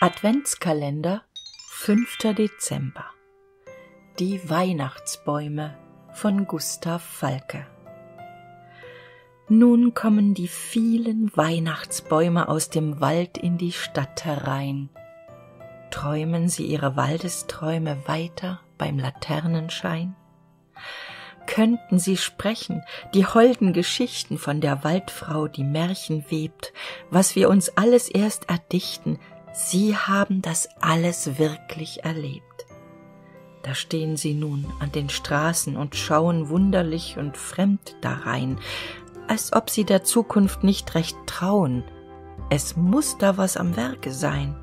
Adventskalender 5. Dezember Die Weihnachtsbäume von Gustav Falke Nun kommen die vielen Weihnachtsbäume aus dem Wald in die Stadt herein. Träumen sie ihre Waldesträume weiter beim Laternenschein? Könnten sie sprechen, die holden Geschichten von der Waldfrau, die Märchen webt, was wir uns alles erst erdichten, Sie haben das alles wirklich erlebt. Da stehen sie nun an den Straßen und schauen wunderlich und fremd darein, als ob sie der Zukunft nicht recht trauen. Es muss da was am Werke sein.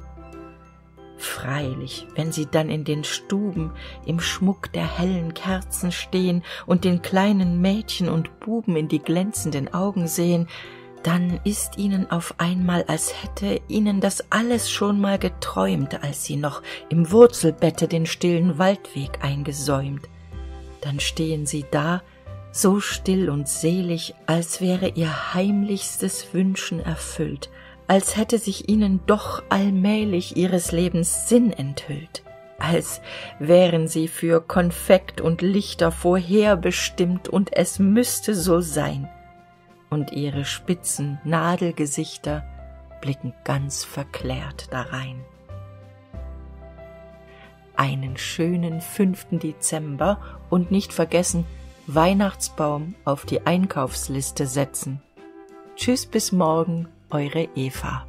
Freilich, wenn sie dann in den Stuben im Schmuck der hellen Kerzen stehen und den kleinen Mädchen und Buben in die glänzenden Augen sehen, dann ist ihnen auf einmal, als hätte ihnen das alles schon mal geträumt, als sie noch im Wurzelbette den stillen Waldweg eingesäumt. Dann stehen sie da, so still und selig, als wäre ihr heimlichstes Wünschen erfüllt, als hätte sich ihnen doch allmählich ihres Lebens Sinn enthüllt, als wären sie für Konfekt und Lichter vorherbestimmt und es müsste so sein und ihre spitzen Nadelgesichter blicken ganz verklärt darein. Einen schönen fünften Dezember und nicht vergessen, Weihnachtsbaum auf die Einkaufsliste setzen. Tschüss bis morgen, eure Eva.